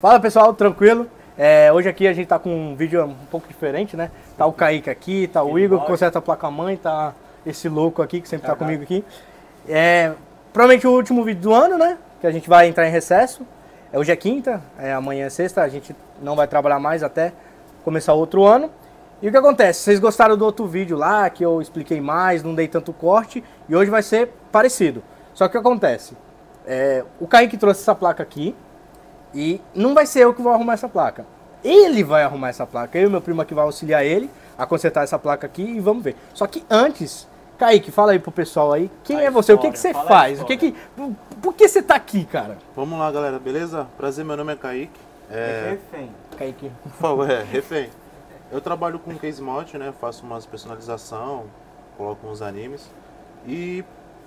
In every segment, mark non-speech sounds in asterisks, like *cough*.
Fala pessoal, tranquilo? É, hoje aqui a gente tá com um vídeo um pouco diferente, né? Tá o Kaique aqui, tá o Igor que conserta a placa-mãe, tá esse louco aqui que sempre tá comigo aqui. É, provavelmente o último vídeo do ano, né? Que a gente vai entrar em recesso. É, hoje é quinta, é, amanhã é sexta, a gente não vai trabalhar mais até começar outro ano. E o que acontece? Vocês gostaram do outro vídeo lá, que eu expliquei mais, não dei tanto corte, e hoje vai ser parecido. Só que o que acontece? É, o Kaique trouxe essa placa aqui, e não vai ser eu que vou arrumar essa placa. Ele vai arrumar essa placa. Eu e meu primo aqui vai auxiliar ele a consertar essa placa aqui e vamos ver. Só que antes, Kaique, fala aí pro pessoal aí, quem A é você? o que, história, que você faz? O que que, por que você tá aqui, cara? Vamos lá, galera, beleza? Prazer, meu nome é Kaique. É, refém. Kaique. por favor, é, refém. Eu trabalho com case mount, né? Faço umas personalização, coloco uns animes e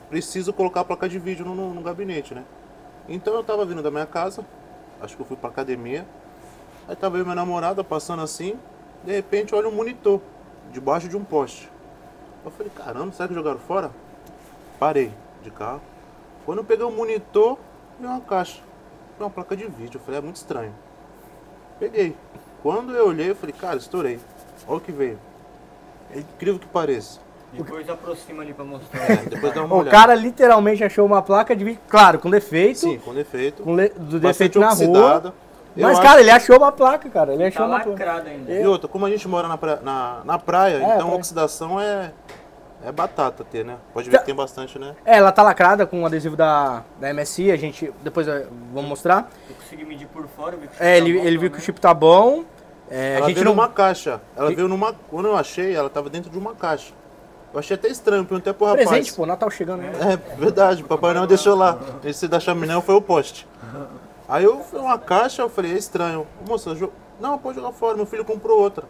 preciso colocar a placa de vídeo no, no- no gabinete, né? Então eu tava vindo da minha casa, acho que eu fui pra academia, aí tava eu e minha namorada passando assim, de repente eu olho um monitor debaixo de um poste. Eu falei, caramba, será que jogaram fora? Parei de carro. Quando eu peguei o monitor, veio uma caixa. Uma placa de vídeo. Eu falei, é muito estranho. Peguei. Quando eu olhei, eu falei, cara, estourei. Olha o que veio. É incrível que pareça. Depois aproxima ali pra mostrar. É, depois dá uma O olhada. cara literalmente achou uma placa de vídeo, claro, com defeito, Sim, com defeito. com le- do defeito na rua. Eu Mas, acho- cara, ele achou uma placa, cara. Ele achou Tá uma placa. ainda. E outra, como a gente mora na, pra- na, na praia, É, então praia. a oxidação é, é batata ter, né? Pode ver Tá. que tem bastante, né? É, ela tá lacrada com o adesivo da, da MSI, a gente depois vamos mostrar. Eu consegui medir por fora, vi que o É, ele, chip tá bom ele viu que o chip tá bom. É, ela a gente veio não. numa caixa. Ela veio numa. Quando eu achei, ela tava dentro de uma caixa. Eu achei até estranho, perguntei pro rapaz. Presente, pô, Natal chegando, né? É verdade, o Papai Noel deixou lá. Esse da chaminé foi o poste. Aí eu fui uma caixa, eu falei, é estranho. Moça, jo... não, pode jogar fora, meu filho comprou outra.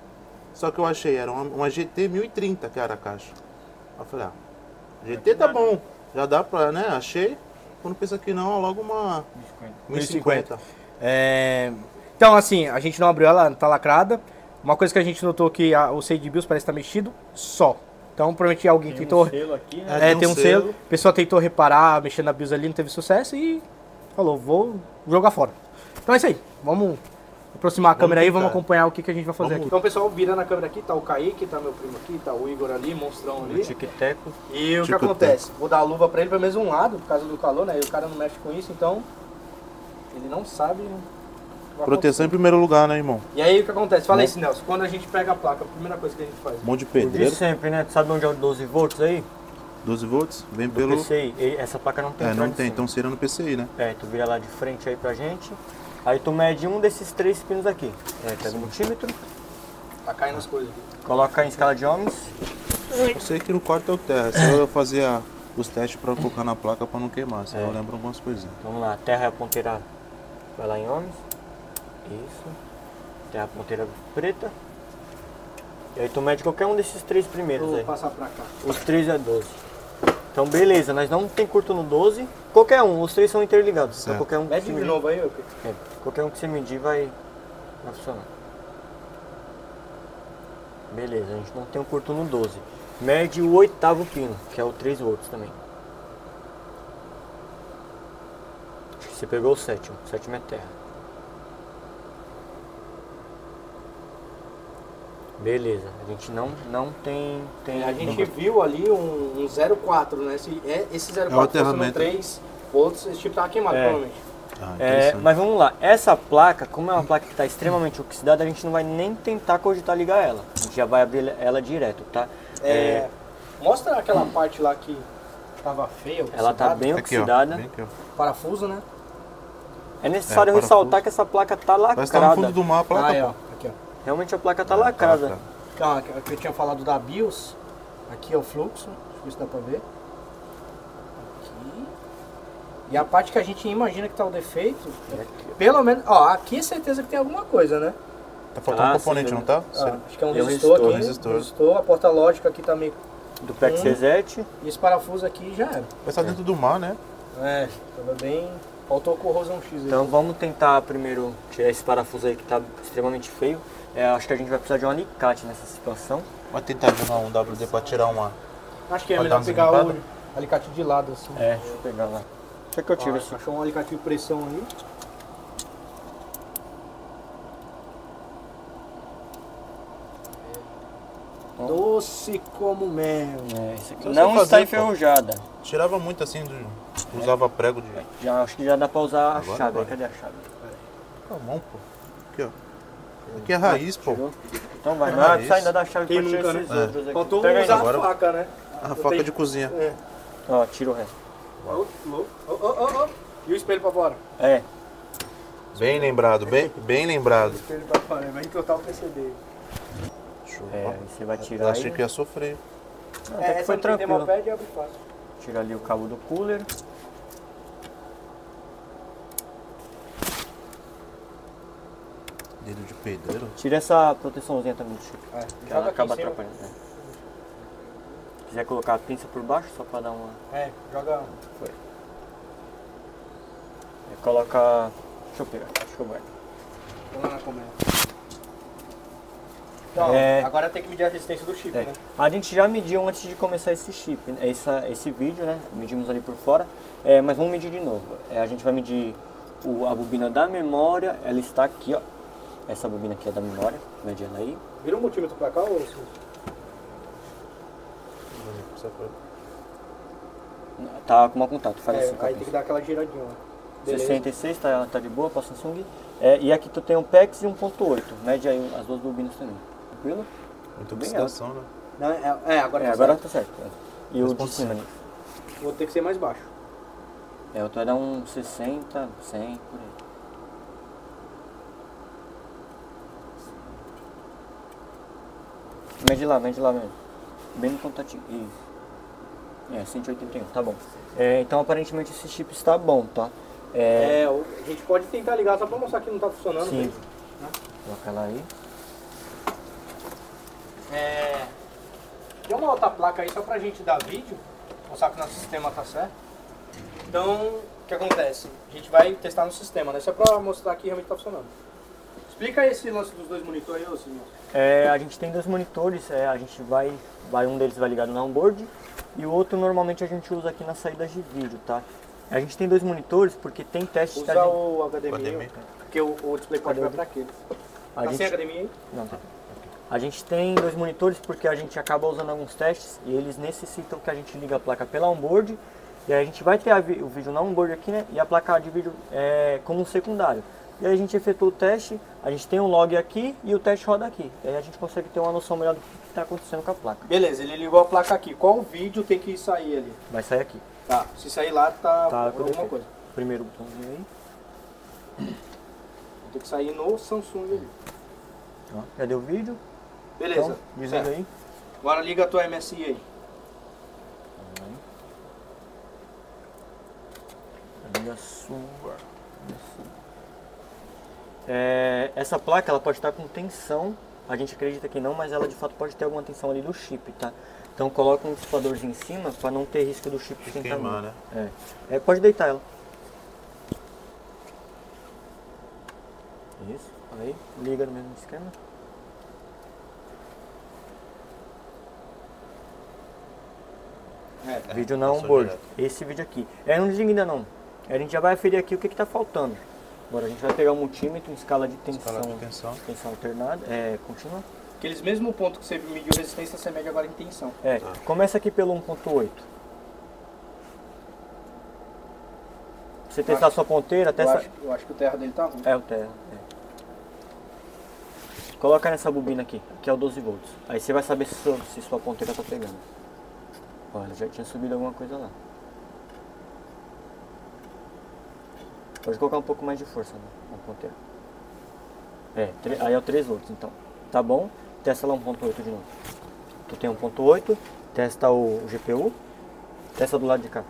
Só que eu achei, era uma, uma GT 1030 que era a caixa. Aí eu falei, ah, GT tá bom, já dá pra, né? Achei. Quando pensa que não, logo uma 1050. É, Então, assim, a gente não abriu ela, tá lacrada. Uma coisa que a gente notou que a- o Sage Bills parece estar mexido só. Então, provavelmente alguém Tem tentou. um selo aqui, né? É, tem tem um um selo. selo. A pessoa tentou reparar, mexer na BIOS ali, não teve sucesso e falou, vou jogar fora. Então é isso aí. Vamos aproximar a Vamos câmera aí, vamos acompanhar o que, que a gente vai fazer Vamos. aqui. Então, pessoal, virando a câmera aqui, tá o Kaique, tá meu primo aqui, tá o Igor ali, monstrão ali. Tic-teco. E o que acontece? Vou dar a luva pra ele pelo menos um lado, por causa do calor, né? E o cara não mexe com isso, então ele não sabe. Proteção em primeiro lugar, né, irmão? E aí o que acontece? Fala aí, Né? Nelson, quando a gente pega a placa, a primeira coisa que a gente faz? Um monte de pedreiro. sempre, né? Tu sabe onde é o 12 volts aí? 12 volts, vem Do pelo. PCI. E Essa placa não tem É, não tem, então seria no PCI, né? É, tu vira lá de frente aí pra gente. Aí tu mede um desses três pinos aqui. Aí pega o multímetro, Tá caindo as coisas aqui. coloca em escala de ohms. Eu sei que no quarto é o terra. Se eu fazia os testes pra colocar na placa pra não queimar, senão É. eu lembro algumas coisinhas. Vamos lá, terra e a ponteira vai lá em ohms. Isso. Terra a ponteira preta. E aí tu mede qualquer um desses três primeiros Vou aí. passar pra cá. Os três é 12. Então beleza, nós não tem curto no 12. Qualquer um, os três são interligados. Então Certo. qualquer um que Mede você de medir, novo aí, ok? é, qualquer um que você medir vai, vai funcionar. Beleza, a gente não tem um curto no 12. Mede o oitavo pino, que é o 3 volts também. Acho que você pegou o sétimo. O sétimo é terra. Beleza, a gente não, não tem, tem. A gente viu ali um, um 04, né? Esse, é, esse 04 É o fosse. 3 volts, esse tipo tava queimado, É. provavelmente. Ah, É, mas vamos lá, essa placa, como é uma placa que está extremamente oxidada, a gente não vai nem tentar cogitar ligar ela. A gente já vai abrir ela direto, tá? É, Mostra aquela parte lá que tava feia, ela tá oxidada. bem Aqui, ó. oxidada. Bem aqui, ó. Parafuso, né? É necessário É, parafuso. ressaltar que essa placa tá Parece que tá no lacrada. fundo do mar a placa. Ah, Realmente a placa tá É, lacrada. tá, tá. Que que eu tinha falado da BIOS. Aqui é o fluxo. Deixa eu ver se dá pra ver. Aqui. E a parte que a gente imagina que tá o defeito, ó. pelo menos, ó, aqui é certeza que tem alguma coisa, né? Tá faltando Ah, um componente, sim, não tá? Sério? acho que é um É um resistor, aqui. resistor. resistor. A porta lógica aqui tá meio. Do PEX Hum. reset. E esse parafuso aqui já era. Vai estar dentro do mar, né? É, tava bem. Faltou corrosão X aí. Então vamos tentar primeiro tirar esse parafuso aí que tá extremamente feio. É, acho que a gente vai precisar de um alicate nessa situação. Vai tentar jogar um WD para tirar uma. Acho que é melhor pegar o alicate de lado assim. É, deixa eu pegar lá. O que é que eu tiro isso. Achou um alicate de pressão aí. Doce como mel. É, isso aqui não fazer, está enferrujada. Pô. Tirava muito assim, do, usava é. prego de. Já, acho que já dá para usar agora, a chave. Agora. Cadê a chave? Pera aí. Tá bom, pô. Aqui, é raiz, pô. Então vai, É não, precisa ainda dar a chave Quem pra tirar nunca, esses né? outros aqui. Faltou aí, usar agora. a faca, né? A faca tenho- de cozinha. É. Ó, tira o resto. Ô, louco. Ô, ô, ô, ô. E o espelho pra fora? É, Bem lembrado, bem, bem lembrado. Espelho pra fora, vai entortar o PCB. É, aí você vai tirar Eu aí. achei que ia sofrer. Não, até que foi tranquilo. Demoped abre fácil. Tira ali o cabo do cooler. Dedo de pedreiro. Tira essa proteçãozinha também do chip. É, Que ela acaba atrapalhando. né? Quiser colocar a pinça por baixo, só pra dar uma. É, joga. Aí coloca. Deixa eu pegar, acho que eu guardo. Vamos lá na colmeia. Então, É. agora tem que medir a resistência do chip, É. né? A gente já mediu antes de começar esse chip, né? essa, esse vídeo, né? Medimos ali por fora, é, mas vamos medir de novo. É, a gente vai medir o- a bobina da memória, ela está aqui, ó. Essa bobina aqui é da memória, mede ela aí. Vira um multímetro pra cá ou... Tá com mau contato, faz É, assim aí tem que dar aquela giradinha. Beleza. 66, tá, tá de boa pra Samsung. É, e aqui tu tem um PEX e um ponto .8, mede aí as duas bobinas também. Tranquilo? Muita Bem né? Não, é, é, agora É, tá agora certo. tá certo. é. E o de 2.5. cima ali? Vou ter que ser mais baixo. É, o teu vai dar um 60, 100, por aí. Mede lá, mede lá mesmo. Bem no contatinho. Isso. É, 181, tá bom. É, então aparentemente esse chip está bom, tá? É, É, a gente pode tentar ligar só pra mostrar que não tá funcionando. sim. né? Coloca ela aí. É, tem uma outra placa aí só pra gente dar vídeo, mostrar que nosso sistema tá certo. Então, o que acontece? A gente vai testar no sistema, né? Só pra mostrar que realmente tá funcionando. Explica esse lance dos dois monitores aí, ô senhor. É, a gente tem dois monitores, é, a gente vai, vai, um deles vai ligado na onboard e o outro normalmente a gente usa aqui nas saídas de vídeo, tá? A gente tem dois monitores porque tem testes que a Usa gente, o HDMI, HDMI. porque o, o display pode Cadê vai pra aquele. a Tá sem gente, HDMI aí? não, tá. a gente tem dois monitores porque a gente acaba usando alguns testes e eles necessitam que a gente ligue a placa pela onboard e aí a gente vai ter a vi- o vídeo na onboard aqui, né? E a placa de vídeo é, como um secundário. E aí a gente efetua o teste, a gente tem um log aqui e o teste roda aqui. E aí a gente consegue ter uma noção melhor do que está acontecendo com a placa. Beleza, ele ligou a placa aqui. Qual vídeo tem que sair ali? Vai sair aqui. Tá, se sair lá, tá, Tá, alguma defeito. coisa. Primeiro botãozinho aí. Tem que sair no Samsung ali. Ó, já deu vídeo? Beleza. Então, aí. Agora liga a tua MSI aí. Liga a sua. É, essa placa ela pode estar com tensão. A gente acredita que não, mas ela de fato pode ter alguma tensão ali do chip, tá? Então coloca um dissipadorzinho em cima para não ter risco do chip esquentar Queimar, muito. né? É. É, pode deitar ela. Isso, aí, liga no mesmo esquema. É, Vídeo na passou onboard. direto. Esse vídeo aqui. É, não desliga ainda não. A gente já vai aferir aqui o que está faltando. Agora a gente vai pegar o multímetro em escala de tensão, Escala de tensão. tensão alternada, é, contínua. Aqueles mesmos pontos que você mediu resistência, você mede agora em tensão. É, Tá. começa aqui pelo 1.8. Você testar a sua ponteira, Eu testa... acho, eu acho que o terra dele tá ruim. É o terra. é. Coloca nessa bobina aqui, que é o 12 volts. Aí você vai saber se sua, se sua ponteira tá pegando. Olha, já tinha subido alguma coisa lá. Pode colocar um pouco mais de força né, na ponteira. É, aí é o 3 volts, então. Tá bom? Testa lá 1.8 de novo. Tu tem 1.8, testa o GPU, testa do lado de cá.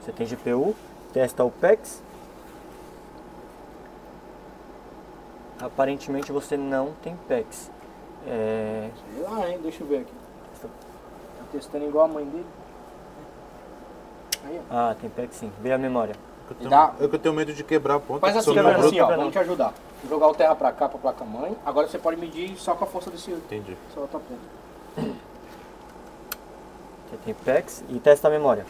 Você tem GPU, testa o PEX. Aparentemente você não tem PEX. É, Sei lá, hein? Deixa eu ver aqui. Tá testando igual a mãe dele. Aí, ó. Ah, tem PEX sim. Vê a memória. Eu tenho- Dá. É que eu tenho medo de quebrar a ponta. Faz assim, quebra assim, ó, vamos te ajudar. Jogar o terra pra cá, pra placa mãe. Agora você pode medir só com a força desse Entendi. essa outra ponta. Você tem PEX e testa a memória.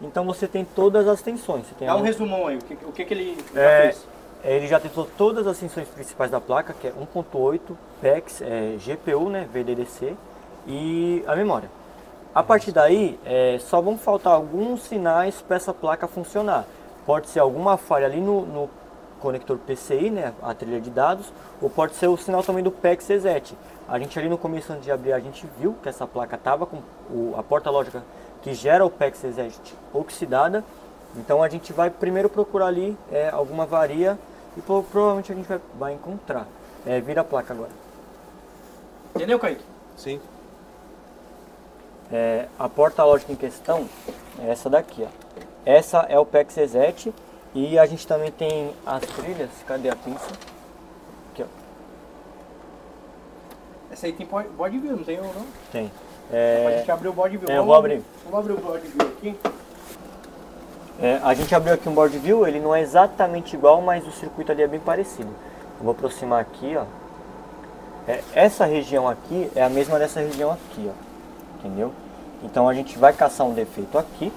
Então você tem todas as tensões. Você tem Dá a- um resumão aí, o que, o que, que ele já É, fez. ele já testou todas as funções principais da placa, que é 1.8, PEX, é, GPU, né, VDDC e a memória. A partir daí, é, só vão faltar alguns sinais para essa placa funcionar. Pode ser alguma falha ali no, no, conector PCI, né, a trilha de dados, ou pode ser o sinal também do PEX EZET. A gente ali no começo de abrir, a gente viu que essa placa estava com o, a porta lógica que gera o PEX EZET oxidada. Então a gente vai primeiro procurar ali é, alguma varia e provavelmente a gente vai, vai encontrar. É, vira a placa agora. Entendeu, Kaique? Sim. É, a porta lógica em questão é essa daqui, ó. Essa é o PEX EZET e a gente também tem as trilhas. Cadê a pinça? Aqui, ó. Essa aí tem bode view, não tem ou não? Tem. É... A gente abrir o bode view. É, eu vou abrir. Vamos abrir o bode view aqui. É, a gente abriu aqui um board view, ele não é exatamente igual, mas o circuito ali é bem parecido. Eu vou aproximar aqui, ó. É, essa região aqui é a mesma dessa região aqui, ó. Entendeu? Então a gente vai caçar um defeito aqui.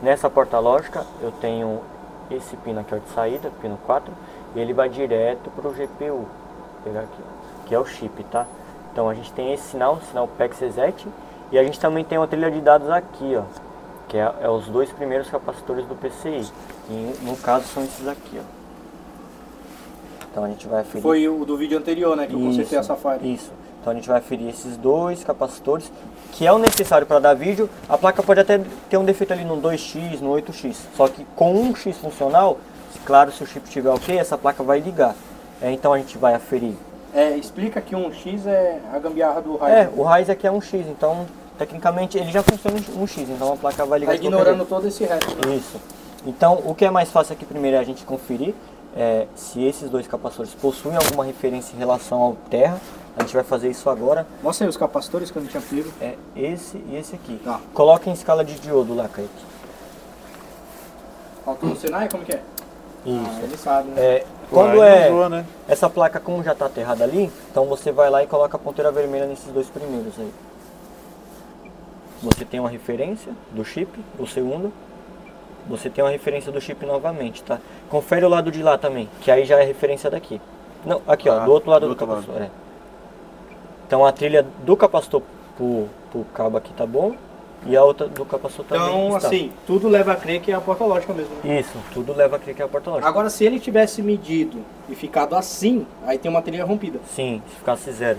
Nessa porta lógica eu tenho esse pino aqui ó, de saída, pino 4, e ele vai direto para o GPU. Vou pegar aqui, que é o chip, tá? Então a gente tem esse sinal, sinal reset, e a gente também tem uma trilha de dados aqui, ó, que é, é os dois primeiros capacitores do PCI. E no caso são esses aqui, ó. Então a gente vai. Foi o do vídeo anterior, né? Que eu consertei essa falha. Isso. Então a gente vai aferir esses dois capacitores, que é o necessário para dar vídeo. A placa pode até ter um defeito ali no 2x, no 8x. Só que com um x funcional, claro, se o chip estiver ok, essa placa vai ligar. É, então a gente vai aferir. É, explica que um x é a gambiarra do Ryzen. É, o Ryzen aqui é um x, então tecnicamente ele já funciona um x, então a placa vai ligar. Tá ignorando todo esse resto. Né? Isso. Então o que é mais fácil aqui primeiro é a gente conferir é, se esses dois capacitores possuem alguma referência em relação ao terra. A gente vai fazer isso agora. Mostra aí os capacitores que eu não tinha pego. É esse e esse aqui. Tá. Coloca em escala de diodo lá, Kaique. Faltou o Senai? Como que é? Isso. Ah, ele sabe, né? É, quando é usou, né? essa placa como já está aterrada ali, então você vai lá e coloca a ponteira vermelha nesses dois primeiros aí. Você tem uma referência do chip, o segundo. Você tem uma referência do chip novamente, tá? Confere o lado de lá também, que aí já é referência daqui. Não, aqui ah, ó, do outro lado do, do capacitor. É. Então a trilha do capacitor pro, pro cabo aqui tá bom. E a outra do capacitor então, também Então, assim, tudo leva a crer que é a porta lógica mesmo. Né? Isso, tudo leva a crer que é a porta lógica. Agora, se ele tivesse medido e ficado assim, aí tem uma trilha rompida. Sim, se ficasse zero.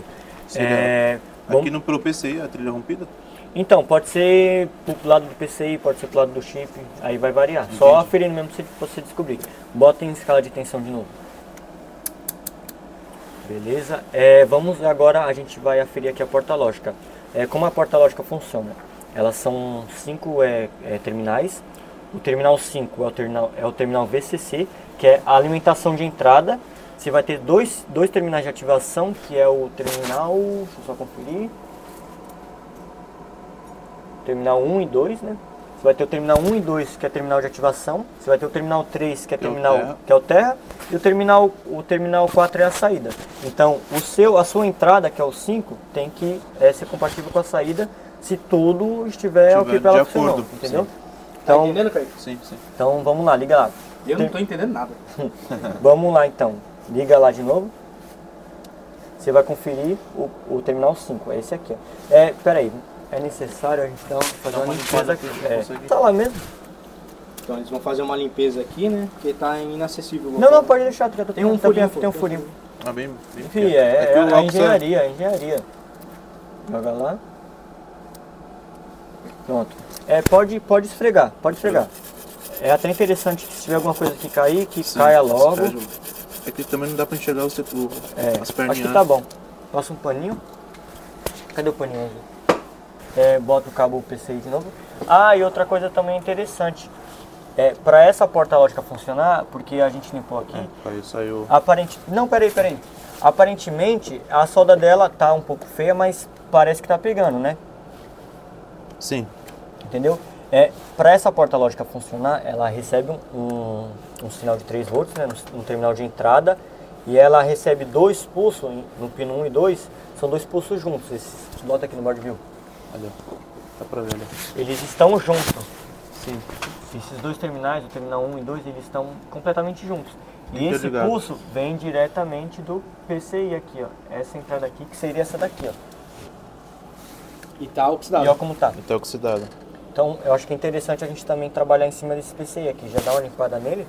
É, Aqui no pelo PCI, a trilha rompida? Então, pode ser pro lado do PCI, pode ser pro lado do chip, aí vai variar. Entendi. Só aferindo mesmo se você descobrir. Bota em escala de tensão de novo. Beleza? É, vamos agora, a gente vai aferir aqui a porta lógica. É, como a porta lógica funciona? Elas são cinco é, é, terminais. O terminal 5 é o terminal, é o terminal VCC, que é a alimentação de entrada. Você vai ter dois, dois terminais de ativação, que é o terminal, deixa eu só conferir. Terminal 1 e 2, né? Você vai ter o terminal 1 e 2, que é terminal de ativação. Você vai ter o terminal 3, que é, terminal, que é o terra. E o terminal, o terminal 4 é a saída. Então, o seu, a sua entrada, que é o 5, tem que é, ser compatível com a saída se tudo estiver ok para ela funcionar. Entendeu? Sim. Então, tá entendendo, Kaique? Sim, sim. Então, vamos lá, liga lá. Eu não estou entendendo nada. *laughs* vamos lá, então. Liga lá de novo. Você vai conferir o, o terminal 5, é esse aqui. Ó. É, peraí, é necessário a gente então, fazer uma, uma limpeza aqui. É, tá lá mesmo. Então eles vão fazer uma limpeza aqui, né? Porque tá inacessível. Não, não, pode deixar, já tô tem um furinho. Tem um furinho. Ah, bem, bem Enfim, é, é, é a engenharia, a engenharia. Joga lá. Pronto. É, pode, pode esfregar, pode esfregar. É até interessante que se tiver alguma coisa que cair, que Sim, caia logo. É que também não dá pra enxergar o setor, é, as perninhas. Acho que tá bom. Passa um paninho. Cadê o paninho azul? É, bota o cabo PCI de novo. Ah, e outra coisa também interessante. É, para essa porta lógica funcionar, porque a gente limpou aqui. É, aí saiu. Aparente, não, peraí, peraí. Aparentemente a solda dela tá um pouco feia, mas parece que tá pegando, né? Sim. Entendeu? É, para essa porta lógica funcionar, ela recebe um, um, um sinal de 3 volts né, no, no, terminal de entrada e ela recebe dois pulsos no pino 1 e 2, são dois pulsos juntos. Esse, bota aqui no board view. Olha, dá pra ver ali. Eles estão juntos. Sim. Esses dois terminais, o terminal 1 e 2, eles estão completamente juntos. E esse pulso vem diretamente do PCI aqui, ó. Essa entrada aqui, que seria essa daqui, ó. E tá oxidado. E ó como tá. E tá oxidado. Então, eu acho que é interessante a gente também trabalhar em cima desse PCI aqui. Já dá uma limpada nele.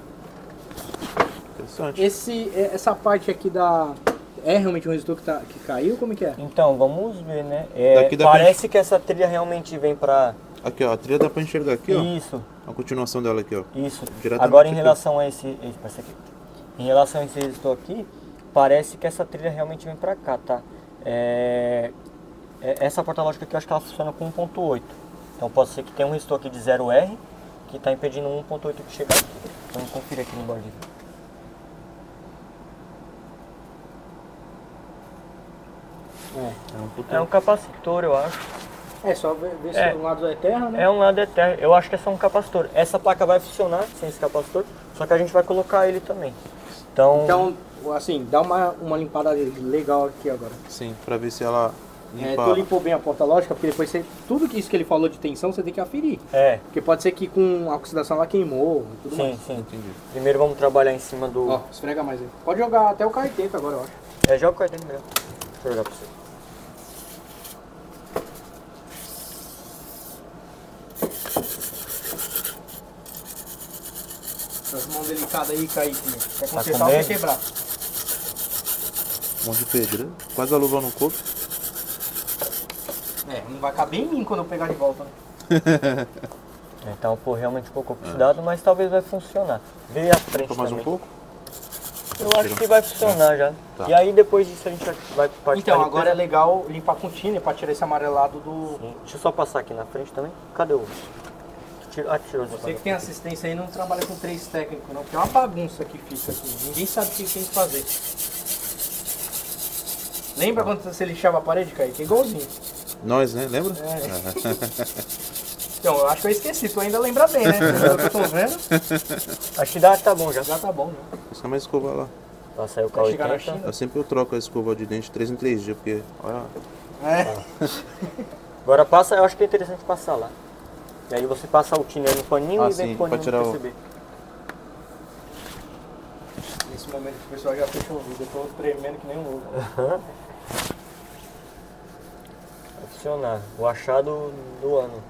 Interessante. Esse, é- essa parte aqui da... É realmente um resistor que, tá, que caiu? Como é que é? Então, vamos ver, né? É, parece que essa trilha realmente vem pra... Aqui, ó. A trilha dá pra enxergar aqui, ó. Isso, A continuação dela aqui, ó. isso. Agora, em aqui. relação a esse... esse esse aqui. Em relação a esse resistor aqui, parece que essa trilha realmente vem pra cá, tá? É, é- essa porta lógica aqui, eu acho que ela funciona com 1.8. Então, pode ser que tenha um resistor aqui de 0R que tá impedindo 1.8 de chegar aqui. Vamos conferir aqui no board. É, É um puto... É um capacitor, eu acho. é só ver, ver É. se o lado é terra, né? É um lado eterno. Eu acho que é só um capacitor. Essa placa vai funcionar sem esse capacitor, só que a gente vai colocar ele também. Então, Então, assim, dá uma, uma limpada legal aqui agora. Sim, pra ver se ela É, tu limpou bem a porta lógica, porque depois você, tudo que isso que ele falou de tensão, você tem que aferir. é, Porque pode ser que com a oxidação ela queimou e tudo sim, mais. sim. Entendi. Primeiro vamos trabalhar em cima do. Ó, esfrega mais aí. Pode jogar até o K80 agora, eu acho. É, joga o cartão melhor. Deixa eu jogar pra você. Delicadas aí, Kaique. Quer Tá consertar com ou quer quebrar? Um monte de pedra. Quase a luva no corpo. É, não vai caber em mim quando eu pegar de volta, né? *laughs* Então, pô, realmente um pouco oxidado, mas talvez vai funcionar. Vê a frente mais um também. pouco? Eu acho que vai funcionar já. Tá. E aí depois disso a gente vai- partir Então, agora é legal limpar com tiner pra tirar esse amarelado do... Sim. Deixa eu só passar aqui na frente também. Cadê o. Tira- Ah, Você que tem assistência aí não trabalha com três técnicos não, porque é uma bagunça que fica aqui. Ninguém sabe o que tem que fazer. Lembra quando você lixava a parede, Kaique? É igualzinho. Nós, né? Lembra? É. *laughs* Então, eu acho que eu esqueci. Tu ainda lembra bem, né? *laughs* Eu tô vendo, Acho que dá, tá bom já. já tá bom, né? Essa é uma escova lá. Passa aí o Vai chegar na K80. China. Eu sempre eu troco a escova de dente 3 em 3 dias, porque, olha, É. Agora passa, eu acho que é interessante passar lá. E aí você passa o tiner no paninho Ah, e vem sim, o paninho tirar o-. Nesse momento que o pessoal já fechou o vídeo, eu tô tremendo que nem um louco. Vai funcionar. O achado do ano.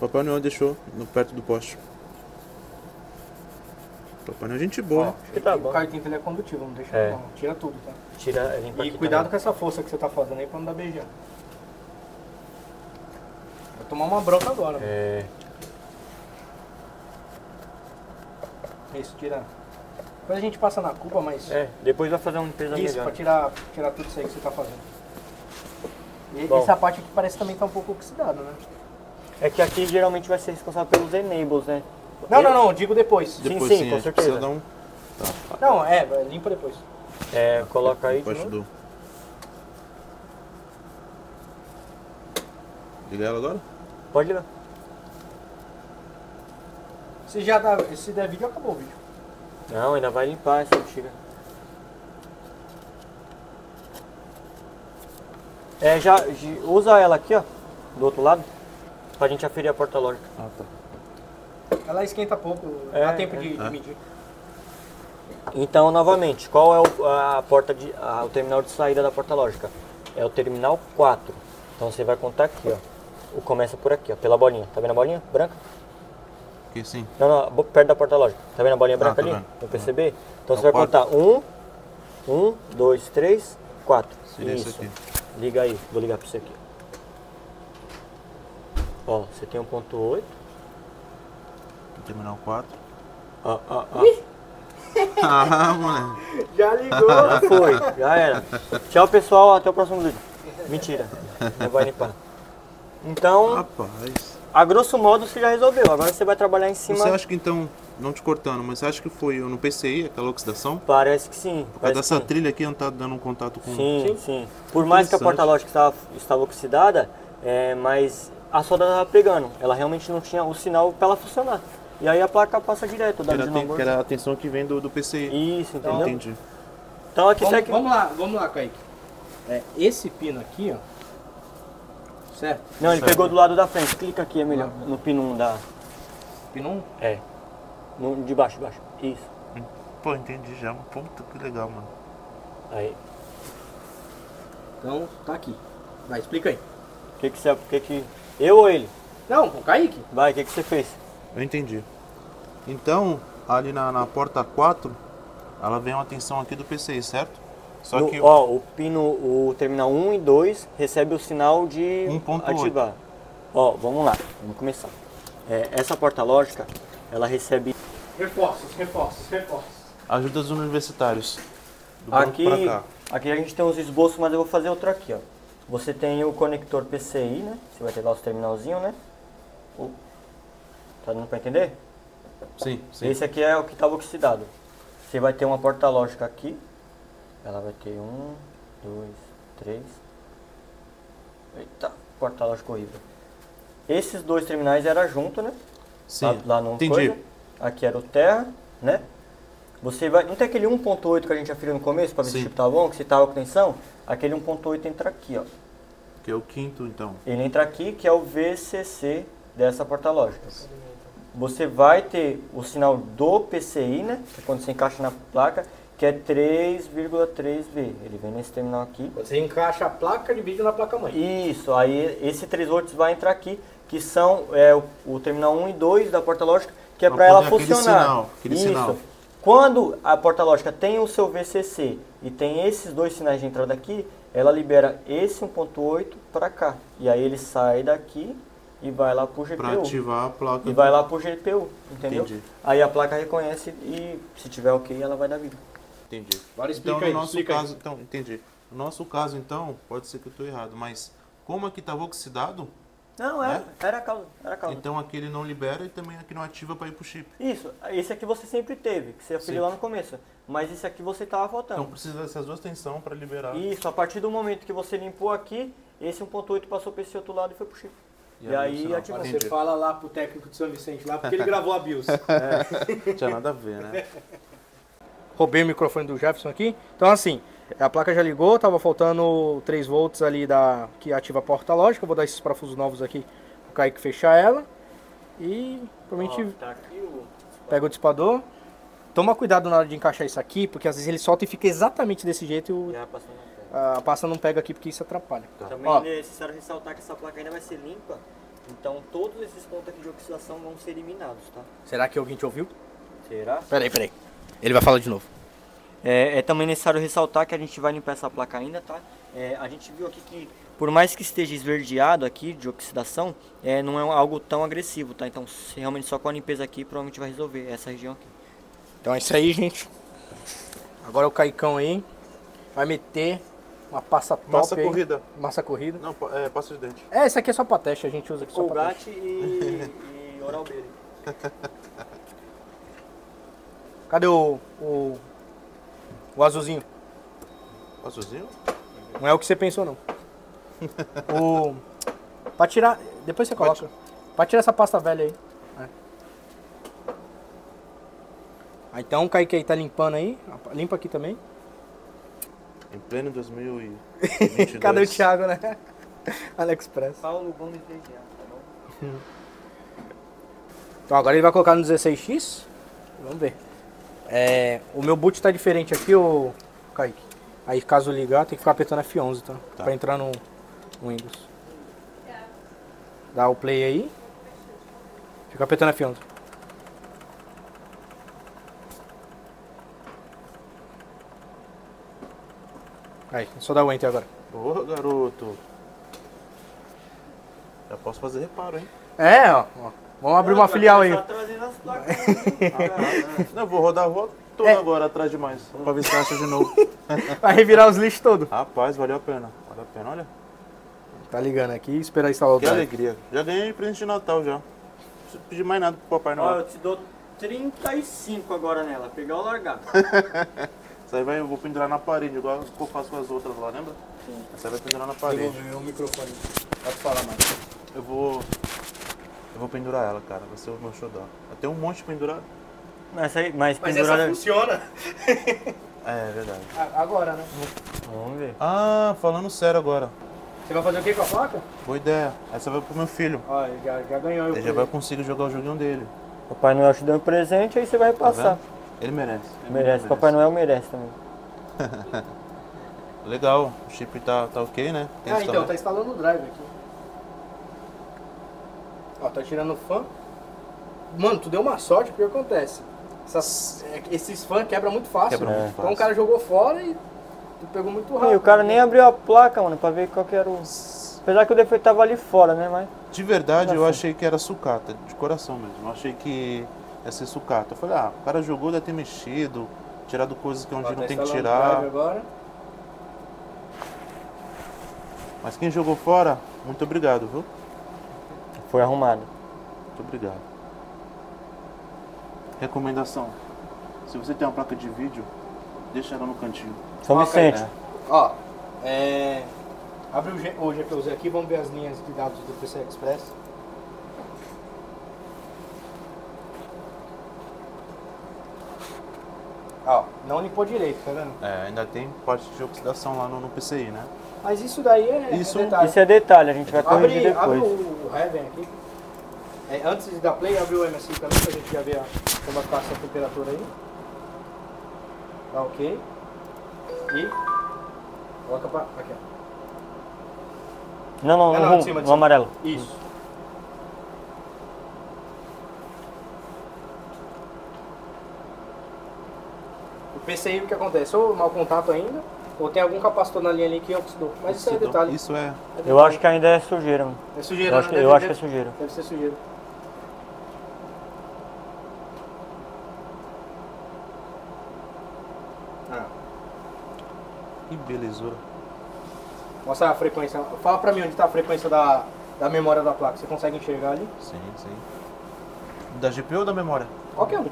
Papai Noel deixou no, perto do poste. Papai Noel é gente boa. Acho que tá O bom. K80 ele é condutivo, não deixa É. não. Tira tudo, tá? Tira, limpa E aqui cuidado também. com essa força que você tá fazendo aí pra não dar beijão. Tomar uma bronca agora. É, Isso, tira. Depois a gente passa na culpa, mas. é, depois vai fazer uma limpeza Isso, melhor. pra tirar, tirar tudo isso aí que você tá fazendo. E Bom. essa parte aqui parece também tá um pouco oxidada, né? É que aqui geralmente vai ser responsável pelos enables, né? Não, não, não, digo depois. Sim, Depois sim, sim, com a gente certeza. dar um Não, é, limpa depois. É, coloca aí de poste novo. do... Liga ela agora? Pode ligar. Se já dá, se der vídeo, acabou o vídeo. Não, ainda vai limpar essa bexiga. É, já, de- usa ela aqui, ó, do outro lado, pra gente aferir a porta lógica. Ah, tá. Ela esquenta pouco, É, dá tempo é. de, de É. medir. Então, novamente, qual é o, a porta de, a- o terminal de saída da porta lógica? É o terminal 4. Então você vai contar aqui, ó. O começa por aqui, ó, pela bolinha. Tá vendo a bolinha branca? Aqui sim. Não, não, perto da porta lógica. Tá vendo a bolinha branca tá ali? vendo. No PCB? Então É você o vai contar um, um, dois, três, quatro. Seria isso Isso. aqui. Liga aí, vou ligar pra você aqui. Ó, você tem 1.8. Terminal 4. Ó, ó, ó. *laughs* ah, moleque. Já ligou. Já foi, já era. *laughs* Tchau, pessoal. Até o próximo vídeo. Mentira. Não vai limpar. Então, Rapaz. a grosso modo você já resolveu. Agora você vai trabalhar em cima. Você acha que então, não te cortando, mas você acha que foi no PCI aquela oxidação? Parece que sim. Por causa dessa sim. trilha aqui não tá dando um contato com. Sim, sim. Por mais que a porta lógica estava, estava oxidada, é, mas a solda estava pegando. Ela realmente não tinha o sinal para ela funcionar. E aí a placa passa direto, Que dando era, tem- que era a tensão que vem do, do PCI. Isso, entendeu? Entendi. Então aqui Vamos, segue. vamos lá, vamos lá, Kaique. É, esse pino aqui, ó. Certo? Não, ele Certo. pegou do lado da frente. Clica aqui, Emílio, no pino 1 da. Pino 1. É. No, de baixo, de baixo. Isso. Pô, entendi já. Puta, que legal, mano. Aí. Então, tá aqui. Vai, explica aí. O que que você... Que que... Eu ou ele? Não, o Kaique. Vai, o que que você fez? Eu entendi. Então, ali na, na porta 4, ela vem uma tensão aqui do PCI, certo? Só No- que Ó, o pino, o terminal 1 e 2 recebe o sinal de 1.8. ativar. Ó, vamos lá, vamos começar. É, essa porta lógica, ela recebe Reforços, reforços, reforços. ajuda os universitários. Aqui, aqui a gente tem os esboços, mas eu vou fazer outro aqui, ó. Você tem o conector PCI, né? Você vai ter lá os terminalzinhos, né? Tá dando pra entender? Sim, sim. Esse aqui é o que estava oxidado. Você vai ter uma porta lógica aqui. Ela vai ter um, dois, três. Eita, porta lógica horrível. Esses dois terminais eram junto, né? Sim. Lá, lá no Entendi. coisa. Aqui era o terra, né? Você vai. Não tem aquele 1.8 que a gente aferiu no começo para ver se o Sim. chip tá bom, que se tava com tensão? Aquele 1.8 entra aqui, ó. Que é o quinto, então. Ele entra aqui, que é o VCC dessa porta lógica. Você vai ter o sinal do PCI, né? Que é quando você encaixa na placa, que é 3,3V. Ele vem nesse terminal aqui. Você encaixa a placa de vídeo na placa-mãe. Isso, aí esse 3 volts vai entrar aqui, que são é, o, o terminal 1 e 2 da porta lógica, que é para ela aquele funcionar. sinal, aquele Isso. sinal. Quando a porta lógica tem o seu VCC e tem esses dois sinais de entrada aqui, ela libera esse 1.8 para cá. E aí ele sai daqui e vai lá pro Pra GPU. ativar a placa. E vai lá pro GPU, entendeu? Entendi. Aí a placa reconhece e se tiver ok, ela vai dar vida. Entendi. Agora explica então, aí, no nosso explica aí. caso, então, entendi. No nosso caso, então, pode ser que eu estou errado, mas como aqui estava oxidado, Não, era, era a causa, era a causa. então aqui ele não libera e também aqui não ativa para ir pro chip. Isso, esse aqui você sempre teve, que você aferiu Sim. lá no começo. Mas esse aqui você tava faltando. Então precisa dessas duas tensões para liberar. Isso, a partir do momento que você limpou aqui, esse 1.8 passou para esse outro lado e foi pro chip. E, o aí ativou. Você fala lá pro técnico de São Vicente lá, porque ele *laughs* gravou a BIOS. Não tinha nada a ver, né? *laughs* Roubei o microfone do Jefferson aqui. Então assim, a placa já ligou, tava faltando 3 volts ali da que ativa a porta lógica. Vou dar esses parafusos novos aqui pro Kaique fechar ela. E provavelmente Ó, tá o... pega o dissipador. Toma cuidado na hora de encaixar isso aqui, porque às vezes ele solta e fica exatamente desse jeito e o- a pasta não pega aqui porque isso atrapalha. Também Ó. é necessário ressaltar que essa placa ainda vai ser limpa, então todos esses pontos aqui de oxidação vão ser eliminados, tá? Será que alguém te ouviu? Será? Peraí, peraí. Ele vai falar de novo. É, é também necessário ressaltar que a gente vai limpar essa placa ainda, tá? É, a gente viu aqui que, por mais que esteja esverdeado aqui de oxidação, é, não é algo tão agressivo, tá? Então, se realmente só com a limpeza aqui, provavelmente vai resolver essa região aqui. Então é isso aí, gente. Agora o Caicão aí vai meter uma pasta top Massa aí. corrida. Massa corrida. Não, é pasta de dente. É, esse aqui é só pra teste, a gente usa aqui só pra Colgate teste. e, e Oral B. *laughs* Cadê o, o, o azulzinho? Passozinho? Não é o que você pensou, não. *laughs* o, pra tirar... Depois você coloca. Pra tirar essa pasta velha aí. É. Ah, Então o Kaique aí tá limpando aí. Limpa aqui também. Em pleno 2022. *laughs* Cadê o Thiago, né? *laughs* AliExpress. Paulo Gomes Legião, tá bom? Então agora ele vai colocar no 16x. Vamos ver. É, o meu boot tá diferente aqui, o Kaique. Aí caso ligar, tem que ficar apertando F11, tá? Tá. Pra entrar no Windows. Dá o play aí. Fica apertando F11. Aí, só dá o enter agora. Boa, garoto. Já posso fazer reparo, hein? É, ó. ó. Vamos abrir uma filial aí. *laughs* Não, eu vou rodar a rua toda É. agora atrás demais. Pra ver se acha de novo. *laughs* Vai revirar os lixos todos. Rapaz, valeu a pena. Valeu a pena, olha. Tá ligando aqui, esperar instalar o Que drive. alegria. Já ganhei presente de Natal já. Não preciso pedir mais nada pro Papai Ó, Noel. eu te dou 35 agora nela, pegar ou largar. *laughs* Isso aí vai, eu vou pendurar na parede, igual eu faço com as outras lá, lembra? Sim. Essa aí vai pendurar na parede. o microfone. Pode falar mais. Eu vou. Eu vou pendurar ela, cara. Vai ser o meu xodó. Tem um monte pendurado. Mas, aí, mas, Mas pendurada... essa funciona? É, é verdade. Agora, né? Vamos ver. Ah, falando sério agora. Você vai fazer o que com a placa? Boa ideia. Essa vai pro meu filho. Ó, ele já, já ganhou. Ele já vai conseguir jogar o joguinho dele. Papai Noel te dando presente, aí você vai Tá passar. vendo? Ele merece. Ele Merece, Papai Noel merece também. *laughs* Legal, o chip tá, tá ok, né? Tem Ah, então, tá instalando o drive aqui. Ó, tá tirando o fã. Mano, tu deu uma sorte, porque acontece? Essas, é esses fãs quebram muito fácil. Quebra muito Então fácil. o cara jogou fora e tu pegou muito rápido. E o cara nem abriu a placa, mano, pra ver qual que era o... Apesar que o defeito tava ali fora, né, mas... De verdade, eu achei que era sucata, de coração mesmo. Eu achei que ia ser sucata. Eu falei, ah, o cara jogou, deve ter mexido, tirado coisas que Ó, onde tá não tem que tirar. Mas quem jogou fora, muito obrigado, viu? Foi arrumado. Muito obrigado. Recomendação: se você tem uma placa de vídeo, deixa ela no cantinho. São Vicente. Ó, é... Abre o, G, o GPUZ aqui, vamos ver as linhas de dados do PC Express. Ó, não limpou direito, tá vendo? É, ainda tem parte de oxidação lá no, no PCI, né? Mas isso daí é, Isso- é detalhe. Isso é detalhe, a gente vai corrigir Abre, abre depois. o, o Heaven aqui. É, antes dar play, abre o MSI também, pra gente já ver a, como está essa temperatura aí. Tá ok. E. Coloca pra. Aqui, ó. Não, não, Não, não, cima, no amarelo. Isso. O PCI o que acontece? Ou mau contato ainda, ou tem algum capacitor na linha ali que oxidou. Mas isso é Oxidou. detalhe. Isso é. É Eu acho que ainda é sujeira, mano. É sujeira, Eu acho que, né? eu Deve- acho que é sujeira. Deve ser sujeira. Ah, Que belezura. mostra a frequência. Fala pra mim onde tá a frequência da, da memória da placa. Você consegue enxergar ali? Sim, sim. Da GPU ou da memória? Qualquer um.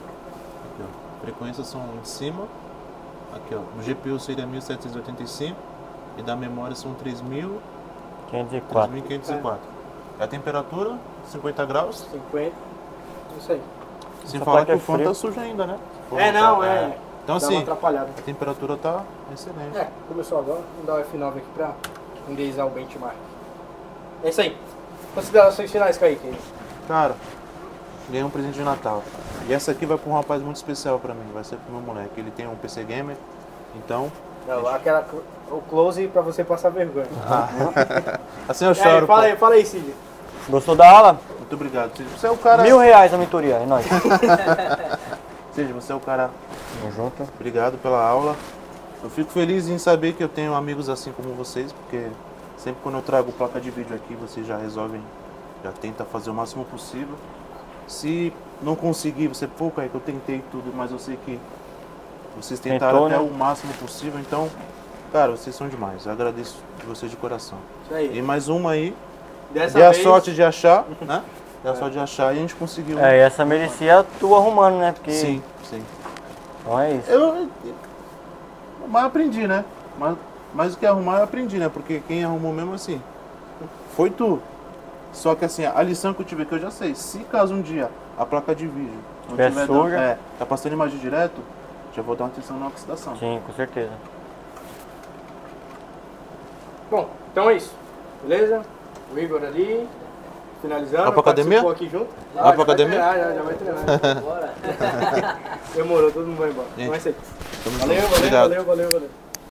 Frequências são em cima. Aqui, ó. No GPU seria 1785 e da memória são 3000, 504. 3504. A temperatura, 50 graus. 50. Isso aí. Sem Essa falar placa que é o fria. tá sujo ainda, né? Pô, É, não, tá- é. Então Dá uma assim, a temperatura tá excelente. É, começou agora. Vamos dar o F9 aqui pra renderizar o benchmark. É isso aí. Considerações finais, Kaique. Cara, ganhei um presente de Natal. E essa aqui vai pra um rapaz muito especial pra mim, vai ser pro meu moleque. Ele tem um PC Gamer, então. Não, aquela, o close pra você passar vergonha. *laughs* Assim eu E aí, choro. fala pô. aí, fala aí, Cid. Gostou da aula? Muito obrigado. Cid. Você é o cara. Mil reais a mentoria, é nóis. *laughs* Cid, você é o cara. Tamo junto. Obrigado pela aula. Eu fico feliz em saber que eu tenho amigos assim como vocês, porque sempre quando eu trago placa de vídeo aqui, vocês já resolvem, já tenta fazer o máximo possível. Se não conseguir, você, pô, Kaique, eu tentei tudo, mas eu sei que vocês tentaram Tentou, até né? o máximo possível, então, cara, vocês são demais. Eu agradeço de vocês de coração. Isso aí. E mais uma aí, Dessa dê a vez, sorte de achar, né? *laughs* Dê a sorte de achar e a gente conseguiu. É, e essa merecia tu arrumando, né? Porque. Sim, sim. Então é isso. Eu. Mas aprendi, né? Mas, mas o que arrumar eu aprendi, né? Porque quem arrumou mesmo assim. Foi tu. Só que assim, a lição que eu tive que eu já sei. Se caso um dia a placa de vídeo não Tiver tiver dando, é, tá passando imagem direto, já vou dar uma atenção na oxidação. Sim, com certeza. Bom, então é isso. Beleza? O Igor ali, finalizando. Vai pra academia? aqui junto. Vai Já pra academia? treinar, já, já vai treinar. *laughs* Bora. *laughs* Demorou, todo mundo vai embora. Gente, Então é isso aí. Valeu, valeu, valeu, valeu, valeu.